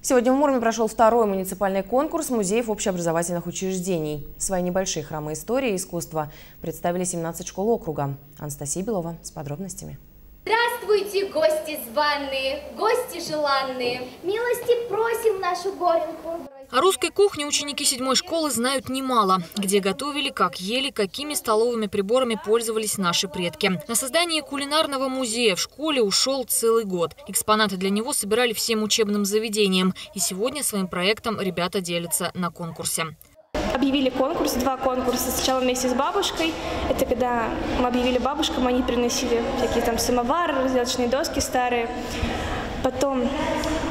Сегодня в Муроме прошел второй муниципальный конкурс музеев общеобразовательных учреждений. Свои небольшие храмы истории и искусства представили 17 школ округа. Анастасия Белова с подробностями. Здравствуйте, гости званые, гости желанные. Милости просим нашу горенку. О русской кухне ученики седьмой школы знают немало. Где готовили, как ели, какими столовыми приборами пользовались наши предки. На создание кулинарного музея в школе ушел целый год. Экспонаты для него собирали всем учебным заведениям. И сегодня своим проектом ребята делятся на конкурсе. Объявили конкурс, два конкурса. Сначала вместе с бабушкой. Это когда мы объявили бабушкам, они приносили всякие там самовары, разделочные доски старые. Потом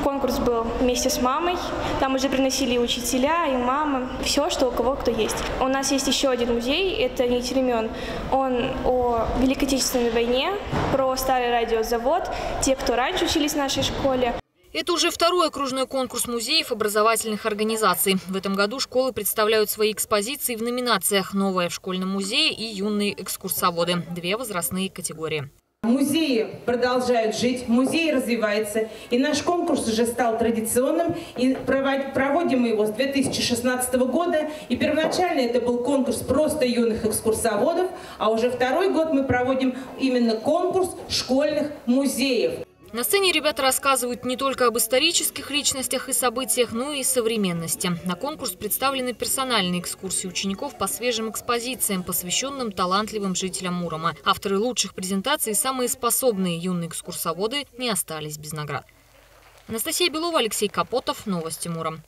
конкурс был вместе с мамой. Там уже приносили и учителя, и мамы. Все, что у кого кто есть. У нас есть еще один музей, это «Нить времен». Он о Великой Отечественной войне, про старый радиозавод, те, кто раньше учились в нашей школе. Это уже второй окружной конкурс музеев образовательных организаций. В этом году школы представляют свои экспозиции в номинациях «Новое в школьном музее» и «Юные экскурсоводы» – две возрастные категории. Музеи продолжают жить, музей развивается, и наш конкурс уже стал традиционным, и проводим мы его с 2016 года, и первоначально это был конкурс просто юных экскурсоводов, а уже второй год мы проводим именно конкурс школьных музеев. На сцене ребята рассказывают не только об исторических личностях и событиях, но и современности. На конкурс представлены персональные экскурсии учеников по свежим экспозициям, посвященным талантливым жителям Мурома. Авторы лучших презентаций и самые способные юные экскурсоводы не остались без наград. Анастасия Белова, Алексей Капотов. Новости Муром.